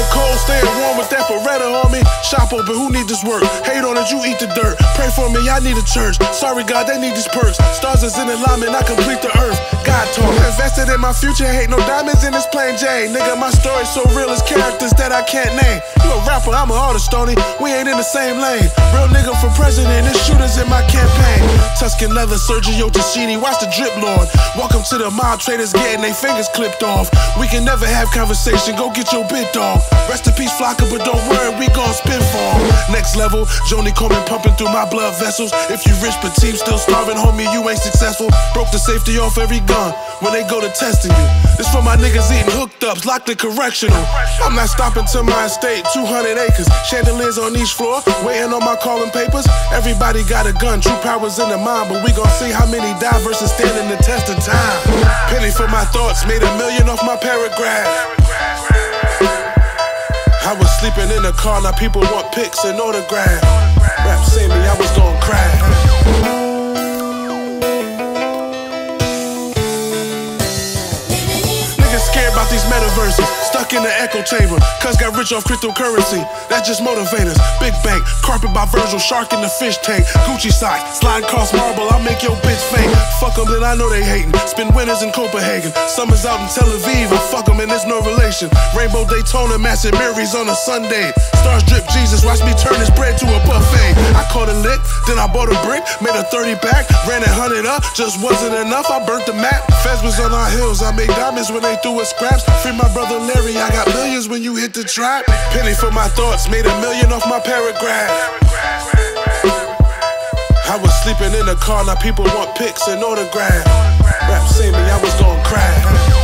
the cold, staying warm with that Beretta on me. Shop open, who need this work? Hate on it, you eat the dirt. Pray for me, I need a church. Sorry, God, they need these perks. Stars is in alignment, I complete the earth. God talk. Invested in my future, hate no diamonds in this plain Jane. Nigga, my story so real, it's characters that I can't name. You a rapper, I'm a artist, Stoney. We ain't in the same lane. Real nigga for president, this shooters in my Tuscan leather, Sergio Tacchini, watch the drip lord. Welcome to the mob traders getting their fingers clipped off. We can never have conversation, go get your bit dog. Rest in peace, Flocka, but don't worry, we gon' spin for. Next level, Joni Coleman pumping through my blood vessels. If you rich but team still starving, homie, you ain't successful. Broke the safety off every gun when they go to testing you. This for my niggas eating hooked ups, locked in correctional. I'm not stopping to my estate, 200 acres. Chandeliers on each floor, waiting on my calling papers. Everybody got a gun, true power's in the mind, but we gon' see how many die versus standing the test of time. Penny for my thoughts, made a million off my paragraph. I was sleeping in the car, now people want pics and autographs. Rap see me, I was gon' crash. About these metaverses, stuck in the echo chamber. Cuz got rich off cryptocurrency, that just motivators. Big bank, carpet by Virgil, shark in the fish tank. Gucci socks, slide across marble, I'll make your bitch faint. Fuck them, then I know they hating. Spend winters in Copenhagen, summers out in Tel Aviv. I fuck them, and there's no relation. Rainbow Daytona, Massive Marys on a Sunday. Stars drip Jesus, watch me turn this bread to a buffet. A lick, then I bought a brick, made a 30 pack, ran a hundred up, just wasn't enough. I burnt the map. Feds was on our hills, I made diamonds when they threw us scraps. Free my brother Larry, I got millions when you hit the trap. Penny for my thoughts, made a million off my paragraph. I was sleeping in the car, now people want pics and autographs. Rap see me, I was gon' crash.